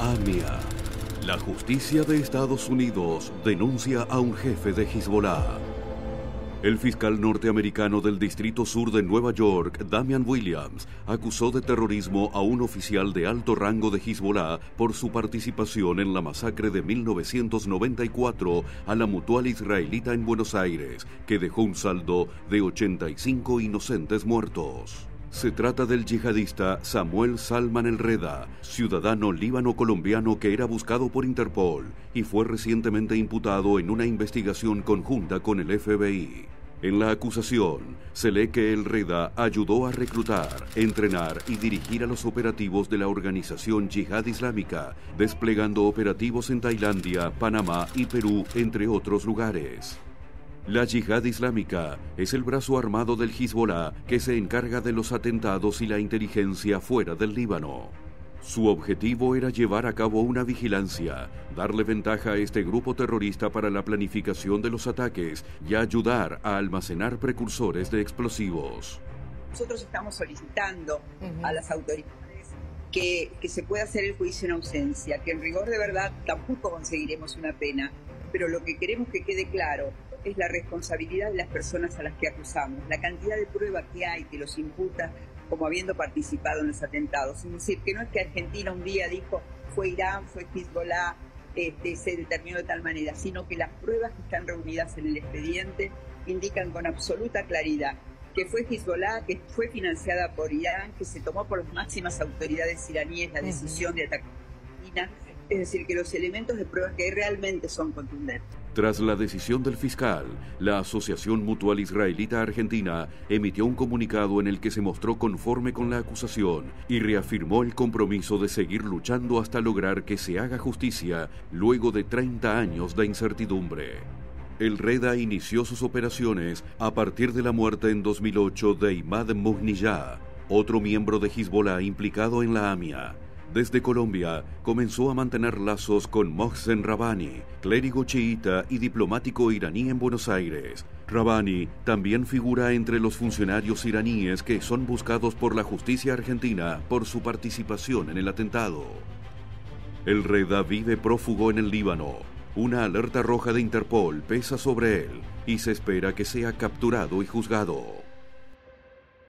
AMIA. La justicia de Estados Unidos denuncia a un jefe de Hezbollah. El fiscal norteamericano del Distrito Sur de Nueva York, Damian Williams, acusó de terrorismo a un oficial de alto rango de Hezbollah por su participación en la masacre de 1994 a la mutual israelita en Buenos Aires, que dejó un saldo de 85 inocentes muertos. Se trata del yihadista Samuel Salman El Reda, ciudadano líbano-colombiano que era buscado por Interpol y fue recientemente imputado en una investigación conjunta con el FBI. En la acusación se lee que El Reda ayudó a reclutar, entrenar y dirigir a los operativos de la organización Yihad Islámica, desplegando operativos en Tailandia, Panamá y Perú, entre otros lugares. La yihad islámica es el brazo armado del Hezbollah que se encarga de los atentados y la inteligencia fuera del Líbano. Su objetivo era llevar a cabo una vigilancia, darle ventaja a este grupo terrorista para la planificación de los ataques y ayudar a almacenar precursores de explosivos. Nosotros estamos solicitando a las autoridades que, que se pueda hacer el juicio en ausencia, que en rigor de verdad tampoco conseguiremos una pena, pero lo que queremos que quede claro es la responsabilidad de las personas a las que acusamos, la cantidad de prueba que hay que los imputa como habiendo participado en los atentados. Es decir, que no es que Argentina un día dijo fue Irán, fue Hezbollah, este, se determinó de tal manera, sino que las pruebas que están reunidas en el expediente indican con absoluta claridad que fue Hezbollah, que fue financiada por Irán, que se tomó por las máximas autoridades iraníes la decisión de atacar a Argentina, es decir, que los elementos de pruebas que realmente son contundentes. Tras la decisión del fiscal, la Asociación Mutual Israelita Argentina emitió un comunicado en el que se mostró conforme con la acusación y reafirmó el compromiso de seguir luchando hasta lograr que se haga justicia luego de 30 años de incertidumbre. El REDA inició sus operaciones a partir de la muerte en 2008 de Imad Muhniyah, otro miembro de Hezbollah implicado en la AMIA. Desde Colombia comenzó a mantener lazos con Mohsen Rabani, clérigo chiita y diplomático iraní en Buenos Aires. Rabani también figura entre los funcionarios iraníes que son buscados por la justicia argentina por su participación en el atentado. El Reda vive prófugo en el Líbano. Una alerta roja de Interpol pesa sobre él y se espera que sea capturado y juzgado.